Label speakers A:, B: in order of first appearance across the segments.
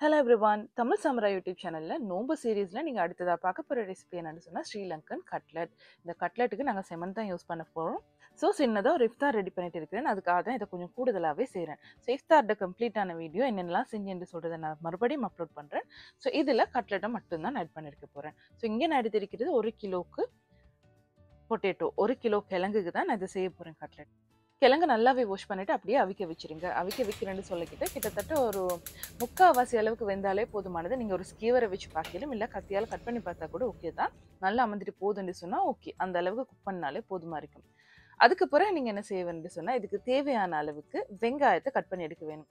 A: Hello everyone Tamil Samara YouTube சேனலில் நோம்பு சீரீஸில் நீங்கள் அடுத்ததாக பார்க்க போகிற ரெசிபி என்னென்னு சொன்னால் ஸ்ரீலங்கன் கட்லட் இந்த கட்லெட்டுக்கு நாங்கள் செமன் தான் யூஸ் பண்ண போகிறோம் ஸோ சின்னதாக ஒரு இஃப்தார் ரெடி பண்ணிட்டு இருக்கிறேன். அதுக்காக தான் இதை கொஞ்சம் கூடுதலாகவே செய்கிறேன் ஸோ இஃப்தார்ட கம்ப்ளீட்டான வீடியோ என்னென்னலாம் செஞ்சேன்னு சொல்கிறத நான் மறுபடியும் அப்லோட் பண்ணுறேன் ஸோ இதில் கட்லெட்டை மட்டும்தான் நான் ஆட் பண்ணியிருக்க போகிறேன் ஸோ இங்கே நான் எடுத்திருக்கிறது ஒரு கிலோவுக்கு பொட்டேட்டோ ஒரு கிலோ கிழங்குக்கு தான் நான் இதை செய்ய போகிறேன் கட்லெட் கிழங்கு நல்லாவே வாஷ் பண்ணிவிட்டு அப்படியே அவிக்க வச்சிருங்க. அவிக்க வைக்கிறேன்னு சொல்லிக்கிட்டு கிட்டத்தட்ட ஒரு முக்கால்வாசி அளவுக்கு வெந்தாலே போதுமானது. நீங்கள் ஒரு ஸ்கீவரை வச்சு பார்க்கலும் இல்லை கத்தியால் கட் பண்ணி பார்த்தா கூட ஓகே தான். நல்லா அமர்ந்துட்டு போதுன்னு சொன்னால் ஓகே அந்த அளவுக்கு குக் பண்ணாலே போதுமா இருக்கும். அதுக்கு பிறகு நீங்கள் என்ன செய்ய வேணும்னு சொன்னால் இதுக்கு தேவையான அளவுக்கு வெங்காயத்தை கட் பண்ணி எடுக்க வேணும்.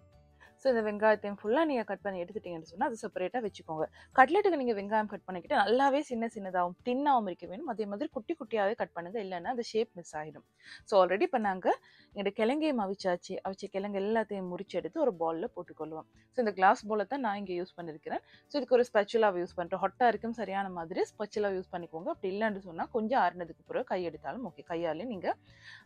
A: ஸோ இந்த வெங்காயத்தையும் ஃபுல்லாக நீங்கள் கட் பண்ணி எடுத்துட்டீங்கன்னு சொன்னால் அது செப்பரேட்டாக வச்சுக்கோங்க. கட்லெட்டுக்கு நீங்கள் வெங்காயம் கட் பண்ணிக்கிட்டு நல்லாவே சின்ன சின்னதாகவும் தின்னாகவும் இருக்க வேணும். அதே மாதிரி குட்டி குட்டியாகவே கட் பண்ணுங்க. இல்லைன்னா அந்த ஷேப் மிஸ் ஆகிடும் ஸோ ஆல்ரெடி பண்ணாங்க எங்களோட கிழங்கையும் அவிச்சாச்சு. அவிச்ச கிழங்கு எல்லாத்தையும் முறிச்சு எடுத்து ஒரு பாலில் போட்டுக்கொள்வோம். ஸோ இந்த கிளாஸ் பாலை தான் நான் இங்கே யூஸ் பண்ணியிருக்கிறேன் ஸோ இதுக்கு ஒரு ஸ்பெச்சுலாவை யூஸ் பண்ணுறோம் ஹொட்டாக இருக்கும் சரியான மாதிரி ஸ்பெச்சுலாக யூஸ் பண்ணிக்கோங்க. அப்படி இல்லைன்னு சொன்னால் கொஞ்சம் ஆறுனதுக்கு பிறகு கை எடுத்தாலும் ஓகே கையாலே நீங்கள்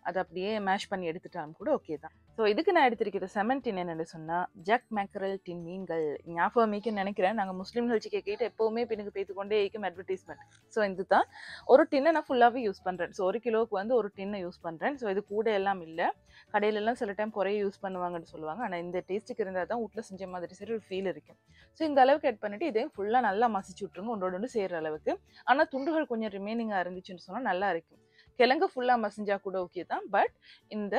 A: அதை அப்படியே மேஷ் பண்ணி எடுத்துட்டாலும் கூட ஓகே தான். ஸோ இதுக்கு நான் எடுத்திருக்கிற செமன் என்னென்னு சொன்னால் ஜக் மேக்கரல் டின் மீன்கள் ஞாபகம் மீக்குன்னு நினைக்கிறேன். நாங்கள் முஸ்லீம் நிகழ்ச்சி கேட்டு எப்போவுமே பின்னுக்கு பேத்து கொண்டே இருக்கும் அட்வர்டைஸ்மெண்ட் ஸோ இது தான் ஒரு டின்னை நான் ஃபுல்லாகவே யூஸ் பண்ணுறேன் ஸோ ஒரு கிலோவுக்கு வந்து ஒரு டின்னை யூஸ் பண்ணுறேன் ஸோ இது கூட எல்லாம் இல்லை. கடையிலலாம் சில டைம் குறைய யூஸ் பண்ணுவாங்கன்னு சொல்லுவாங்க. ஆனால் இந்த டேஸ்ட்டுக்கு இருந்தால் தான் வீட்டில் செஞ்ச மாதிரி சரி ஒரு ஃபீல் இருக்கும் ஸோ இந்த அளவுக்கு ஆட் பண்ணிவிட்டு இதையும் ஃபுல்லாக நல்லா மசிச்சு விட்ருங்க ஒன்றோட ஒன்று சேர்கிற அளவுக்கு. ஆனால் துண்டுகள் கொஞ்சம் ரிமைனிங்காக இருந்துச்சுன்னு சொன்னால் நல்லா இருக்கும். கிழங்கு ஃபுல்லாக மசிஞ்சால் கூட ஓகே தான். பட் இந்த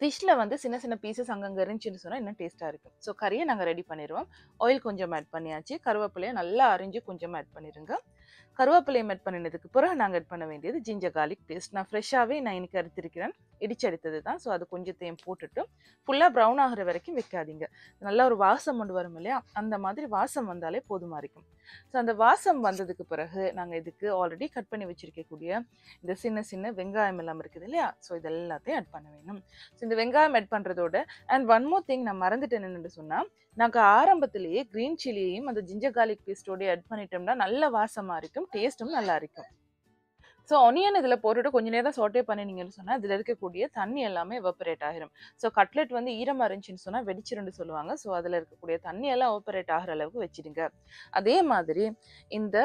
A: ஃபிஷ்ஷில் வந்து சின்ன சின்ன பீசஸ் அங்கங்கே இருந்துச்சுன்னு சொன்னால் இன்னும் டேஸ்ட்டாக இருக்கும். ஸோ கறியை நாங்கள் ரெடி பண்ணிடுவோம் ஆயில் கொஞ்சம் ஆட் பண்ணியாச்சு. கருவேப்பிலையை நல்லா அரிஞ்சு கொஞ்சம் ஆட் பண்ணிடுங்க கருவேப்பிலையை ஆட் பண்ணினதுக்கு பிறகு நாங்கள் ஆட் பண்ண வேண்டியது ஜிஞ்சர் கார்லிக் பேஸ்ட் நான் ஃப்ரெஷ்ஷாகவே நான் இன்றைக்கி அறுத்திருக்கிறேன். இடிச்செடுத்தது தான். ஸோ அது கொஞ்சத்தையும் போட்டுட்டு ஃபுல்லாக ப்ரௌன் ஆகிற வரைக்கும் வைக்காதீங்க. நல்லா ஒரு வாசம் கொண்டு வரும் இல்லையா? அந்த மாதிரி வாசம் வந்தாலே போதுமாக இருக்கும். ஸோ அந்த வாசம் வந்ததுக்கு பிறகு நாங்கள் இதுக்கு ஆல்ரெடி கட் பண்ணி வச்சிருக்கக்கூடிய இந்த சின்ன சின்ன வெங்காயம் எல்லாம் இருக்குது இல்லையா? ஸோ இது எல்லாத்தையும் ஆட் பண்ண வேணும். ஸோ இந்த வெங்காயம் ஆட் பண்ணுறதோட அண்ட் ஒன் மோர் திங் நான் மறந்துட்டேன் என்னென்னு சொன்னால் நாங்கள் ஆரம்பத்திலேயே க்ரீன் சில்லியையும் அந்த ஜிஞ்சர் கார்லிக் பேஸ்டோடய ஆட் பண்ணிட்டோம்னா நல்ல வாசமாக இருக்கும். டேஸ்ட்டும் நல்லா இருக்கும். ஸோ ஒனியன் இதில் போட்டுட்டு கொஞ்ச நேரம் சோட்டே பண்ணினீங்கன்னு சொன்னால் இதில் இருக்கக்கூடிய தண்ணி எல்லாமே எவப்பரேட் ஆகிரும் ஸோ கட்லெட் வந்து ஈரமாக இருந்துச்சுன்னு சொன்னால் வெடிச்சிருன்னு சொல்லுவாங்க. ஸோ அதில் இருக்கக்கூடிய தண்ணி எல்லாம் எவப்பரேட் ஆகிற அளவுக்கு வச்சிடுங்க. அதே மாதிரி இந்த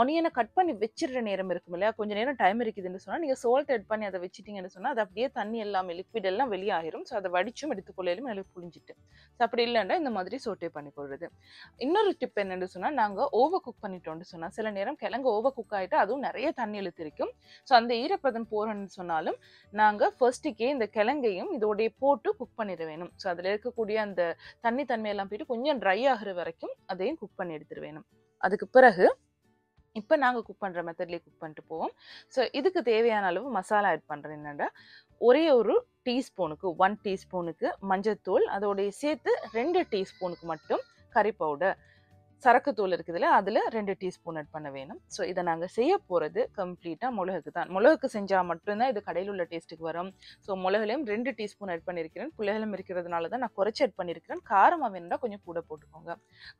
A: ஒனியனை கட் பண்ணி வச்சிடுற நேரம் இருக்கும் இல்லையா? கொஞ்ச நேரம் டைம் இருக்குதுன்னு சொன்னால் நீங்கள் சோல்ட் ஆட் பண்ணி அதை வச்சிட்டிங்கன்னு சொன்னால் அது அப்படியே தண்ணி எல்லாமே லிக்விட் எல்லாம் வெளியாகிரும் ஸோ அதை வடிச்சும் எடுத்துக்கொள்ளையிலும் நல்லா புழிஞ்சிட்டு. ஸோ அப்படி இல்லைன்னா இந்த மாதிரி சோட்டே பண்ணிக்கொள்வது இன்னொரு டிப் என்னென்னு சொன்னால் நாங்கள் ஓவர் குக் பண்ணிட்டோம்னு சொன்னால் சில நேரம் கிழங்கு ஓவர் குக் ஆகிட்டு அதுவும் நிறைய தண்ணி இழுத்திருக்கும் ஸோ அந்த ஈரப்பதம் போகணும்னு சொன்னாலும் நாங்கள் ஃபர்ஸ்ட்டுக்கே இந்த கிழங்கையும் இதோடைய போட்டு குக் பண்ணிட வேணும். ஸோ அதில் இருக்கக்கூடிய அந்த தண்ணி தன்மையெல்லாம் போயிட்டு கொஞ்சம் ட்ரை ஆகிற வரைக்கும் அதையும் குக் பண்ணி எடுத்துட வேணும். அதுக்கு பிறகு இப்போ நாங்கள் குக் பண்ணுற மெத்தட்லேயே குக் பண்ணிட்டு போவோம். ஸோ இதுக்கு தேவையான அளவு மசாலா ஆட் பண்ணுறேன் என்னென்னா ஒரே ஒரு டீஸ்பூனுக்கு ஒன் டீஸ்பூனுக்கு மஞ்சத்தூள் அதோடைய சேர்த்து ரெண்டு டீஸ்பூனுக்கு மட்டும் கறி பவுடர் சரக்கு தூள் இருக்குதுல்ல அதில் ரெண்டு டீஸ்பூன் ஆட் பண்ண வேணும். ஸோ இதை நாங்கள் செய்ய போகிறது கம்ப்ளீட்டாக மிளகுக்கு தான் மிளகுக்கு செஞ்சால் மட்டும்தான் இது கடையில் உள்ள டேஸ்ட்டுக்கு வரும். ஸோ மிளகுலையும் ரெண்டு டீஸ்பூன் ஆட் பண்ணியிருக்கிறேன் பிள்ளைகளும் இருக்கிறதுனால தான் நான் குறைச்சி ஆட் பண்ணியிருக்கிறேன் காரமாக வேணும்னா கொஞ்சம் கூட போட்டுக்கோங்க.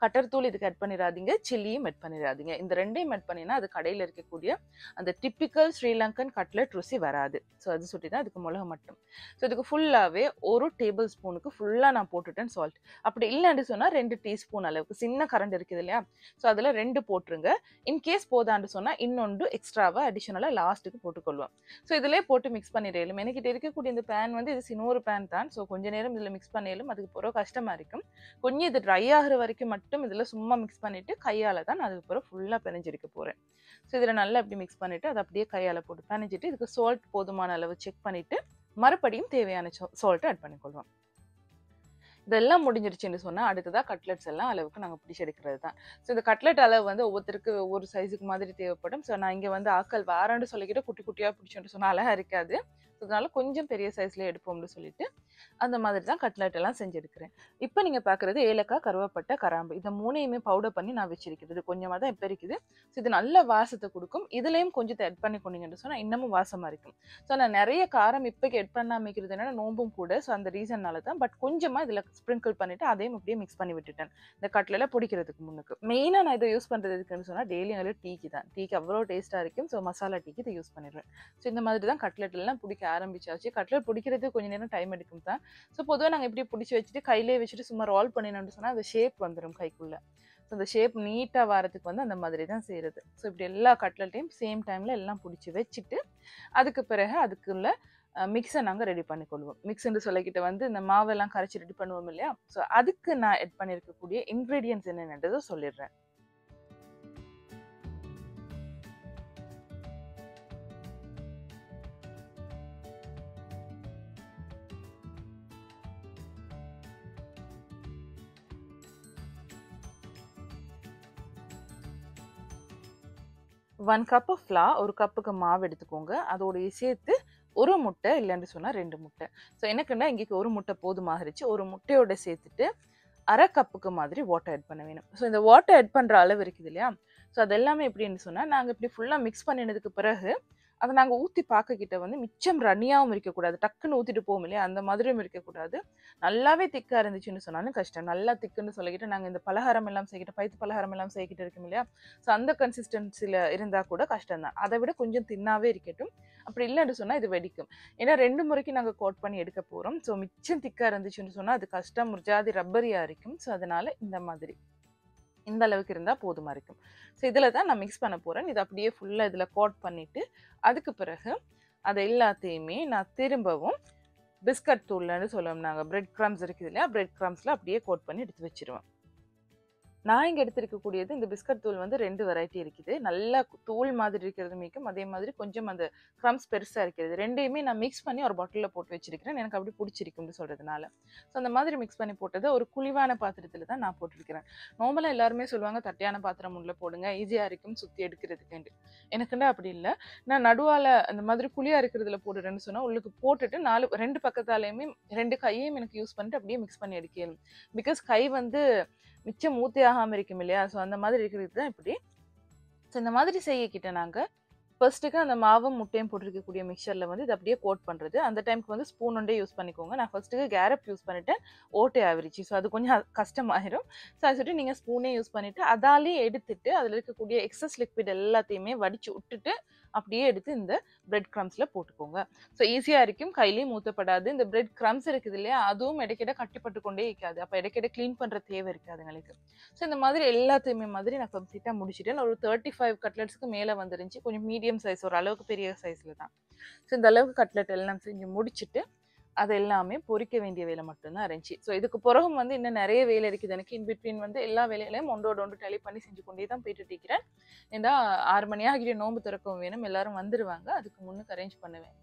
A: கட்டர் தூள் இதுக்கு ஆட் பண்ணிடாதீங்க சில்லியும் ஆட் பண்ணிடாதீங்க இந்த ரெண்டையும் ஆட் பண்ணினா அது கடையில் இருக்கக்கூடிய அந்த டிப்பிக்கல் ஸ்ரீலங்கன் கட்லெட் ருசி வராது. ஸோ அது சுட்டி தான் இதுக்கு மிளகு மட்டும். ஸோ இதுக்கு ஃபுல்லாகவே ஒரு டேபிள் ஸ்பூனுக்கு ஃபுல்லாக நான் போட்டுட்டேன் சால்ட் அப்படி இல்லைன்னு சொன்னால் ரெண்டு டீஸ்பூன் அளவுக்கு. சின்ன கரண்ட் இருக்குது இல்லையா? ஸோ அதில் ரெண்டு போட்டுருங்க. இன்கேஸ் போதான்னு சொன்னால் இன்னொன்று எக்ஸ்ட்ராவாக அடிஷனலாக லாஸ்ட்டுக்கு போட்டுக்கொள்வோம். ஸோ இதிலே போட்டு மிக்ஸ் பண்ணிடலும் எனக்கிட்ட இருக்கக்கூடிய இந்த பேன் வந்து இது சின்னொரு பேன் தான். ஸோ கொஞ்ச நேரம் இதில் மிக்ஸ் பண்ணிடலும் அதுக்கு பிறகு கஷ்டமாக இருக்கும். கொஞ்சம் இது ட்ரை ஆகிற வரைக்கும் மட்டும் இதில் சும்மா மிக்ஸ் பண்ணிவிட்டு கையால் தான் அதுக்கு பிறகு ஃபுல்லாக பிணைஞ்சிருக்க போகிறேன் ஸோ இதில் நல்லா அப்படி மிக்ஸ் பண்ணிவிட்டு அதை அப்படியே கையால் போட்டு பிணைஞ்சிட்டு இதுக்கு சால்ட் போதுமான அளவு செக் பண்ணிவிட்டு மறுபடியும் தேவையான சால்ட்டை ஆட் பண்ணிக்கொள்வோம். இதெல்லாம் முடிஞ்சிருச்சுன்னு சொன்னால் அடுத்ததாக கட்லெட்ஸ் எல்லாம் அளவுக்கு நாங்கள் பிடிச்சி எடுக்கிறது தான் ஸோ இந்த கட்லெட் அளவு வந்து ஒவ்வொருத்தருக்கு ஒவ்வொரு சைஸுக்கு மாதிரி தேவைப்படும். ஸோ நான் இங்கே வந்து ஆக்கள் வாரான்னு சொல்லிக்கிட்டு குட்டி குட்டியாக பிடிச்சோன்னு சொன்னால் அழகாக இருக்காது. ஸோ அதனால கொஞ்சம் பெரிய சைஸ்லேயே எடுப்போம்னு சொல்லிட்டு அந்த மாதிரி தான் கட்லெட் எல்லாம் செஞ்செடுக்கிறேன். இப்போ நீங்கள் பார்க்குறது ஏலக்காய் கருவப்பட்டை கராம்பு. இதை மூணையுமே பவுடர் பண்ணி நான் வச்சிருக்கிறது. கொஞ்சமாக தான் இப்போ இருக்குது. ஸோ இது நல்ல வாசத்தை கொடுக்கும். இதுலேயும் கொஞ்சத்தை ஆட் பண்ணி கொண்டீங்கன்னு சொன்னால் இன்னமும் வாசமாக இருக்கும். ஸோ நான் நிறைய காரம் இப்போக்கு எட் பண்ணாமல் வைக்கிறது என்னன்னா நோம்பும் கூட. ஸோ அந்த ரீசன்னால தான் பட் கொஞ்சமாக இதில் ஸ்ப்ரிங்கிள் பண்ணிவிட்டு அதையும் அப்படியே மிக்ஸ் பண்ணி விட்டுட்டேன். இந்த கட்லில் பிடிக்கிறதுக்கு முன்னுக்கு. மெயினாக நான் இதை யூஸ் பண்ணுறது எதுக்குன்னு சொன்னால் டெய்லி நல்ல டீக்கு தான். டீக்கு அவ்வளோ டேஸ்ட்டாக இருக்கும். ஸோ மசாலா டீக்கு இதை யூஸ் பண்ணிடுவேன். ஸோ இந்த மாதிரி தான் கட்லெட்லாம் பிடிக்க ஆரம்பிச்சாச்சு. கட்லெட் பிடிக்கிறது கொஞ்சம் நேரம் டைம் எடுக்கும் தான். ஸோ பொதுவாக நாங்கள் இப்படி பிடிச்சி வச்சுட்டு கையிலே வச்சுட்டு சும்மா ரோல் பண்ணினோம்னு சொன்னால் அந்த ஷேப் வந்துடும் கைக்குள்ளே. ஸோ அந்த ஷேப் நீட்டாக வரதுக்கு வந்து அந்த மாதிரி தான் செய்கிறது ஸோ இப்படி எல்லா கட்லட்டையும் சேம் டைமில் எல்லாம் பிடிச்சி வச்சுட்டு அதுக்கு பிறகு அதுக்குள்ளே மிக்ஸை நாங்கள் ரெடி பண்ணிக்கொள்வோம். மிக்ஸ்ன்னு சொல்லிக்கிட்ட வந்து இந்த மாவெல்லாம் கரைச்சி ரெடி பண்ணுவோம் இல்லையா? ஸோ அதுக்கு நான் எட் பண்ணியிருக்கக்கூடிய இன்க்ரீடியன்ஸ் என்னென்னதை சொல்லிடுறேன். ஒன் கப் ஆஃப் ஃப்ளா ஒரு கப்புக்கு மாவு எடுத்துக்கோங்க. அதோடைய சேர்த்து ஒரு முட்டை இல்லைன்னு சொன்னால் ரெண்டு முட்டை. ஸோ எனக்குன்னா இங்கே ஒரு முட்டை போதுமாகிருச்சு ஒரு முட்டையோட சேர்த்துட்டு அரை கப்புக்கு மாதிரி வாட்டர் ஆட் பண்ண வேணும். ஸோ இந்த வாட்டர் ஆட் பண்ணுற அளவு இருக்குது இல்லையா? ஸோ அது எல்லாமே எப்படின்னு சொன்னால் நாங்கள் இப்படி ஃபுல்லாக மிக்ஸ் பண்ணினதுக்கு பிறகு அதை நாங்கள் ஊற்றி பார்க்கக்கிட்ட வந்து மிச்சம் ரன்னியாகவும் இருக்கக்கூடாது. டக்குன்னு ஊற்றிட்டு போகும் இல்லையா? அந்த மாதிரியும் இருக்கக்கூடாது. நல்லாவே திக்காக இருந்துச்சுன்னு சொன்னாலும் கஷ்டம். நல்லா திக்குன்னு சொல்லிக்கிட்டு நாங்கள் இந்த பலகாரம் எல்லாம் செய்கிட்டு பைத்து பலகாரம் எல்லாம் செய்கிட்டு இருக்கோம் இல்லையா? ஸோ அந்த கன்சிஸ்டன்சியில் இருந்தால் கூட கஷ்டம் தான். அதை விட கொஞ்சம் தின்னாவே இருக்கட்டும். அப்படி இல்லைன்னு சொன்னால் இது வெடிக்கும். ஏன்னா ரெண்டு முறைக்கு நாங்கள் கோட் பண்ணி எடுக்க போகிறோம் ஸோ மிச்சம் திக்காக இருந்துச்சுன்னு சொன்னால் அது கஷ்டம். ஒரு ரப்பரியாக இருக்கும் ஸோ அதனால் இந்த மாதிரி. இந்த அளவுக்கு இருந்தால் போதுமா இருக்கும். ஸோ இதில் தான் நான் மிக்ஸ் பண்ண போகிறேன் இதை அப்படியே ஃபுல்லாக இதில் கோட் பண்ணிவிட்டு அதுக்கு பிறகு அதை எல்லாத்தையுமே நான் திரும்பவும் பிஸ்கட் தூள்னு சொல்லுவோம் நாங்கள் பிரெட் க்ரம்ஸ் இருக்குது இல்லையா? பிரெட் க்ரம்ஸில் அப்படியே கோட் பண்ணி எடுத்து வச்சிருவேன். நான் இங்கே எடுத்திருக்கக்கூடியது இந்த பிஸ்கட் தூள் வந்து ரெண்டு வெரைட்டி இருக்குது. நல்லா தூள் மாதிரி இருக்கிறது மிக்கும் அதே மாதிரி கொஞ்சம் அந்த க்ரம்ஸ் பெருசாக இருக்கிறது. ரெண்டையுமே நான் மிக்ஸ் பண்ணி ஒரு பாட்டிலில் போட்டு வச்சிருக்கிறேன். எனக்கு அப்படி பிடிச்சிருக்குன்னு சொல்கிறதுனால ஸோ அந்த மாதிரி மிக்ஸ் பண்ணி போட்டதை ஒரு குழிவான பாத்திரத்தில் தான் நான் போட்டிருக்கிறேன். நார்மலாக எல்லாருமே சொல்லுவாங்க தட்டையான பாத்திரம் உள்ள போடுங்க. ஈஸியாக இருக்கும் சுற்றி எடுக்கிறதுக்கு எனக்குண்டா அப்படி இல்லை. நான் நடுவால் அந்த மாதிரி குழியாக இருக்கிறதுல போடுறேன்னு சொன்னால் உள்ளுக்கு போட்டுட்டு நாலு ரெண்டு பக்கத்தாலேயுமே ரெண்டு கையையும் எனக்கு யூஸ் பண்ணிட்டு அப்படியே மிக்ஸ் பண்ணி எடுக்கணும் பிகாஸ் கை வந்து மிச்சம் மூத்தி ஆகாமல் இருக்கும் இல்லையா? ஸோ அந்த மாதிரி இருக்கிறது தான் இப்படி. ஸோ இந்த மாதிரி செய்யக்கிட்ட நாங்கள் ஃபர்ஸ்ட்டுக்கு அந்த மாவும் முட்டையும் போட்டிருக்கக்கூடிய மிக்சரில் வந்து இது அப்படியே கோட் பண்ணுறது அந்த டைமுக்கு வந்து ஸ்பூன் ஒன்றே யூஸ் பண்ணிக்கோங்க. நான் ஃபஸ்ட்டுக்கு கேரப் யூஸ் பண்ணிவிட்டேன் ஓட்டை ஆவிரிச்சு. ஸோ அது கொஞ்சம் கஷ்டமாயிரும். ஸோ அதை சொல்லிட்டு நீங்கள் ஸ்பூனே யூஸ் பண்ணிவிட்டு அதாலே எடுத்துட்டு அதில் இருக்கக்கூடிய எக்ஸஸ் லிக்விட் எல்லாத்தையுமே வடித்து விட்டுட்டு அப்படியே எடுத்து இந்த பிரெட் க்ரம்ஸில் போட்டுக்கோங்க ஸோ ஈஸியாக இருக்கும். கையிலையும் ஊற்றப்படாது இந்த பிரெட் க்ரம்ஸ் இருக்குது இல்லையா? அதுவும் இடைக்கிட கட்டிப்பட்டு கொண்டே இருக்காது. அப்போ இடைக்கிட க்ளீன் பண்ணுற தேவை இருக்காது எங்களுக்கு. ஸோ இந்த மாதிரி எல்லாத்தையுமே மாதிரி நான் கம்ப்ளீட்டாக முடிச்சிட்டேன். ஒரு தேர்ட்டி ஃபைவ் கட்லெட்ஸ்க்கு மேலே வந்துருந்துச்சு. கொஞ்சம் மீடியம் சைஸ் ஒரு அளவுக்கு பெரிய சைஸில் தான். ஸோ இந்த அளவுக்கு கட்லெட் எல்லாம் செஞ்சு முடிச்சுட்டு அது எல்லாமே பொறிக்க வேண்டிய வேலை மட்டும்தான் இருந்துச்சு. ஸோ இதுக்கு பிறகும் வந்து இன்னும் நிறைய வேலை இருக்குது. எனக்கு இன் பிட்வீன் வந்து எல்லா வேலைகளையும் ஒன்றோட ஒன்று டெலி பண்ணி செஞ்சு கொண்டே தான் போயிட்டு இருக்கிறேன் ஏன்னா ஆறு மணி ஆகிட்டு நோம்பு திறக்கவும் வேணும். எல்லாரும் வந்துடுவாங்க அதுக்கு முன்னுக்கு அரேஞ்ச் பண்ணுவேன்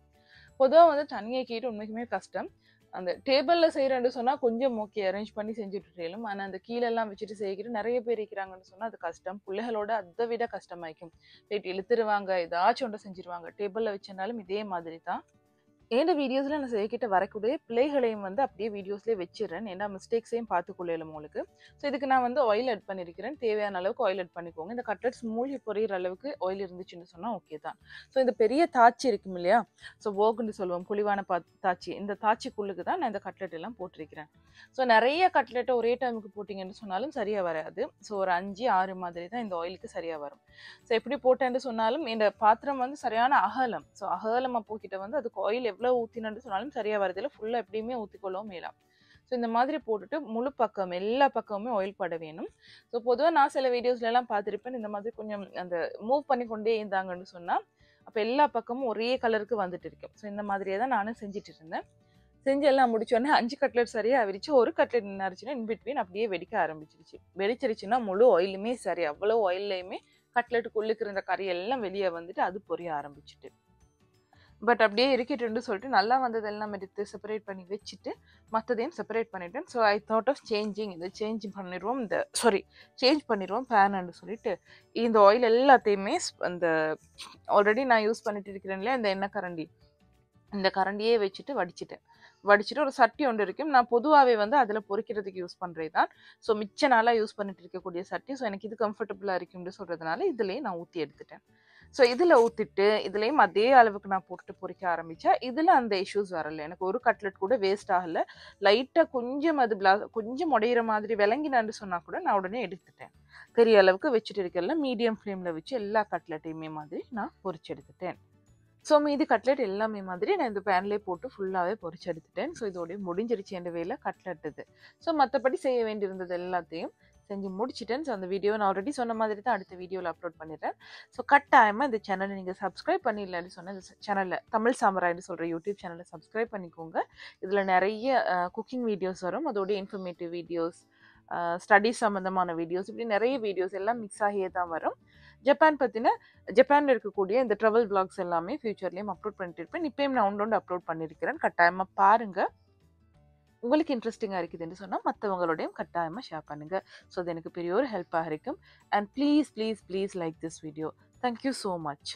A: பொதுவாக வந்து தனியை கீட்டு உண்மைக்குமே கஷ்டம். அந்த டேபிளில் செய்கிறேன்னு சொன்னால் கொஞ்சம் ஓகே அரேஞ்ச் பண்ணி செஞ்சுட்டு ஆனால் அந்த கீழெல்லாம் வச்சுட்டு செய்கிட்டு நிறைய பேர் இருக்கிறாங்கன்னு சொன்னால் அது கஷ்டம். பிள்ளைகளோட அதை விட கஷ்டமாயிக்கும். போயிட்டு இழுத்துருவாங்க. ஏதாச்சும் ஒன்று செஞ்சிருவாங்க. டேபிளில் வச்சிருந்தாலும் இதே மாதிரி தான். ஏண்ட வீடியோஸில் நான் செய்யக்கிட்ட வரக்கூடிய பிள்ளைகளையும் வந்து அப்படியே வீடியோஸ்லேயே வச்சிடுறேன். ஏன்னா மிஸ்டேக்ஸையும் பார்த்துக்கொள்ளையில உங்களுக்கு. ஸோ இதுக்கு நான் வந்து ஆயில் ஆட் பண்ணியிருக்கிறேன் தேவையான அளவுக்கு ஆயில் ஆட் பண்ணிக்கோங்க. இந்த கட்லெட்ஸ் மூழ்கி பொரியிற அளவுக்கு ஆயில் இருந்துச்சுன்னு சொன்னால் ஓகே தான். ஸோ இந்த பெரிய தாச்சி இருக்கும் இல்லையா? ஸோ ஓகுன்னு சொல்லுவோம் குழிவான பா தாச்சி. இந்த தாச்சிக்குள்ளுக்கு தான் நான் இந்த கட்லெட் எல்லாம் போட்டிருக்கிறேன். ஸோ நிறைய கட்லெட்டை ஒரே டைமுக்கு போட்டிங்கன்னு சொன்னாலும் சரியாக வராது. ஸோ ஒரு அஞ்சு ஆறு மாதிரி தான் இந்த ஆயிலுக்கு சரியாக வரும். ஸோ எப்படி போட்டேன்னு சொன்னாலும் இந்த பாத்திரம் வந்து சரியான அகலம். ஸோ அகலமாக போக்கிட்ட வந்து அதுக்கு ஆயில் எவ்வளோ ஊற்றினு சொன்னாலும் சரியாக வரதில்லை ஃபுல்லாக எப்படியுமே ஊற்றிக்கொள்ளவும் மேலாம் ஸோ இந்த மாதிரி போட்டுட்டு முழு பக்கம் எல்லா பக்கமுமே ஆயில் பட வேணும். ஸோ பொதுவாக நான் சில வீடியோஸ்லாம் பார்த்துருப்பேன். இந்த மாதிரி கொஞ்சம் அந்த மூவ் பண்ணி கொண்டே இருந்தாங்கன்னு சொன்னால் அப்போ எல்லா பக்கமும் ஒரே கலருக்கு வந்துட்டு இருக்கும் ஸோ இந்த மாதிரியே தான் நானும் செஞ்சுட்டு இருந்தேன். செஞ்சு எல்லாம் முடிச்சோடனே அஞ்சு கட்லெட் சரியாக அவிரிச்சு ஒரு கட்லெட் நின்றுச்சுன்னா இன்பிட்வீன் அப்படியே வெடிக்க ஆரம்பிச்சிருச்சு. வெடிச்சிருச்சுன்னா முழு ஆயிலுமே சரி அவ்வளோ ஆயில்லையுமே கட்லெட்டுக்குள்ளுக்கு இருந்த கறி எல்லாம் வெளியே வந்துட்டு அது பொரிய ஆரம்பிச்சிட்டு. பட் அப்படியே இருக்கட்டும்னு சொல்லிட்டு நல்லா வந்ததெல்லாம் எடுத்து செப்பரேட் பண்ணி வச்சுட்டு மற்றதையும் செப்பரேட் பண்ணிட்டேன். So I thought of changing இதை சேஞ்ச் பண்ணிடுவோம் இந்த சாரி சேஞ்ச் பண்ணிடுவோம் பேனன்னு சொல்லிட்டு இந்த ஆயில் எல்லாத்தையுமே அந்த ஆல்ரெடி நான் யூஸ் பண்ணிட்டு இருக்கிறேன் இல்லையா இந்த எண்ணெய் கரண்டி. இந்த கரண்டியே வச்சுட்டு வடிச்சிட்டேன். வடிச்சிட்டு ஒரு சட்டி ஒன்று இருக்கும் நான் பொதுவாகவே வந்து அதில் பொரிக்கிறதுக்கு யூஸ் பண்ணுறது தான் ஸோ மிச்ச நாளாக யூஸ் பண்ணிட்டு இருக்கக்கூடிய சட்டி. ஸோ எனக்கு இது கம்ஃபர்டபுளாக இருக்கும்னு சொல்கிறதுனால இதுலேயே நான் ஊற்றி எடுத்துட்டேன். ஸோ இதில் ஊற்றிட்டு இதுலேயும் அதே அளவுக்கு நான் போட்டு பொரிக்க ஆரம்பித்தேன் இதில் அந்த இஷ்யூஸ் வரல. எனக்கு ஒரு கட்லெட் கூட வேஸ்ட் ஆகலை. லைட்டாக கொஞ்சம் அது பிளா கொஞ்சம் உடையிற மாதிரி விளங்கினான்னு சொன்னால் கூட நான் உடனே எடுத்துட்டேன். பெரிய அளவுக்கு வச்சுட்டு இருக்கல மீடியம் ஃப்ளேமில் வச்சு எல்லா கட்லெட்டையுமே மாதிரி நான் பொறிச்சு எடுத்துட்டேன். ஸோ மீதி கட்லெட் எல்லாமே மாதிரி நான் இந்த பேன்லேயே போட்டு ஃபுல்லாகவே பொறிச்சு எடுத்துட்டேன். ஸோ இதோடய முடிஞ்சிருச்சு என் வேலை கட்லெட் இது. ஸோ மற்றபடி செய்ய வேண்டியிருந்தது எல்லாத்தையும் செஞ்சு முடிச்சிட்டேன். ஸோ அந்த வீடியோ நான் ஆல்ரெடி சொன்ன மாதிரி தான் அடுத்த வீடியோவில் அப்லோட் பண்ணிடுறேன். ஸோ கட்டாயமாக இந்த சேனலை நீங்கள் சப்ஸ்கிரைப் பண்ணிடலன்னு சொன்ன இந்த சேனலில் தமிழ் சாமராய்னு சொல்கிற யூடியூப் சேனலை சப்ஸ்கிரைப் பண்ணிக்கோங்க. இதில் நிறைய குக்கிங் வீடியோஸ் வரும். அதோடைய இன்ஃபர்மேட்டிவ் வீடியோஸ் ஸ்டடீஸ் சம்மந்தமான வீடியோஸ் இப்படி நிறைய வீடியோஸ் எல்லாம் மிக்ஸ் ஆகியே தான் வரும். ஜப்பான் பற்றின ஜப்பானில் இருக்கக்கூடிய இந்த ட்ராவல் பிளாக்ஸ் எல்லாமே ஃப்யூச்சர்லேயும் அப்லோட் பண்ணிட்டு இருப்பேன். இப்போயும் நான் ஒன்று அப்லோட் பண்ணியிருக்கிறேன் கட்டாயமாக பாருங்கள் உங்களுக்கு இன்ட்ரெஸ்டிங்காக இருக்குதுன்னு சொன்னால் மற்றவங்களோடையும் கட்டாயமாக ஷேர் பண்ணுங்கள் ஸோ அது எனக்கு பெரிய ஒரு ஹெல்ப்பாக இருக்கும். And please please please like this video thank you so much